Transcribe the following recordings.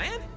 plan?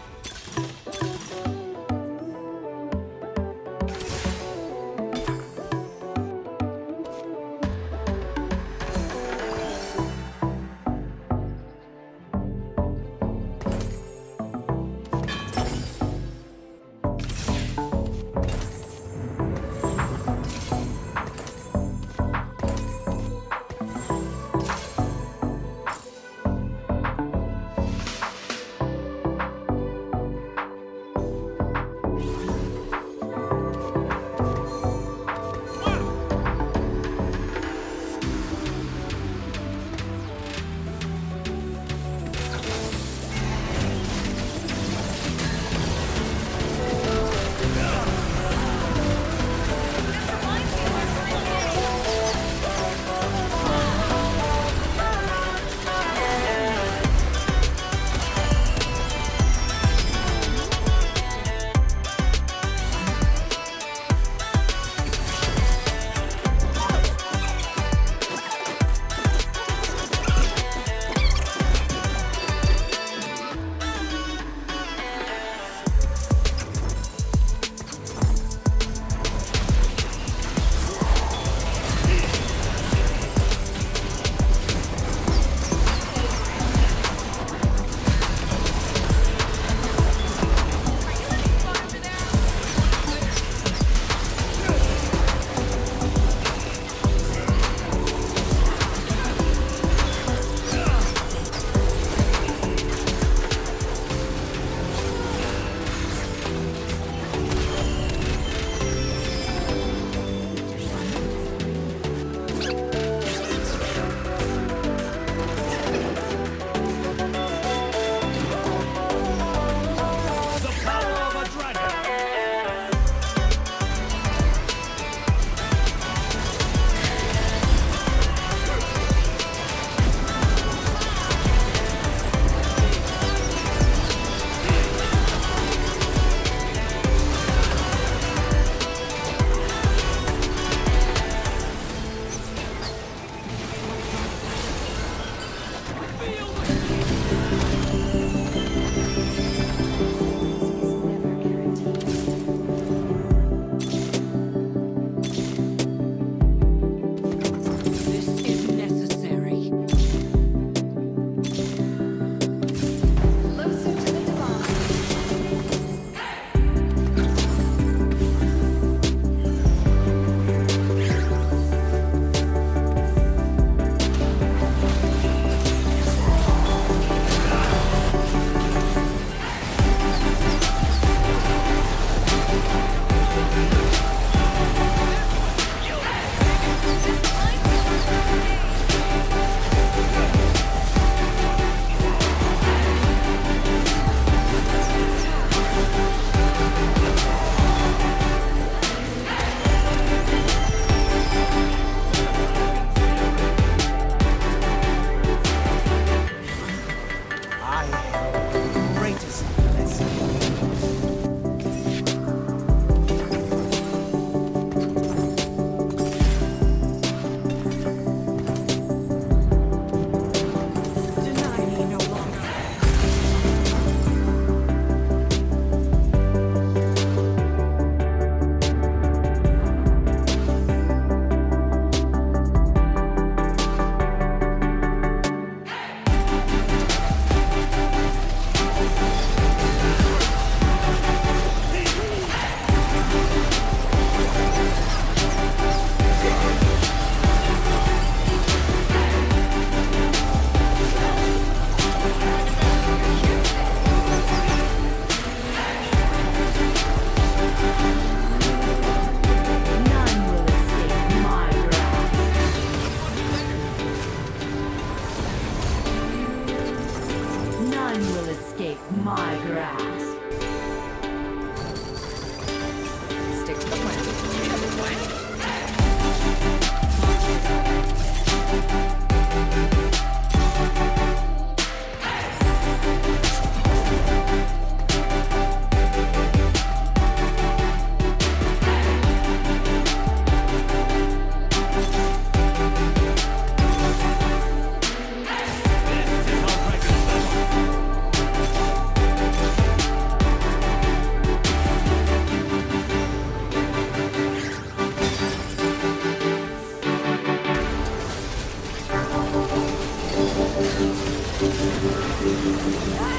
Of our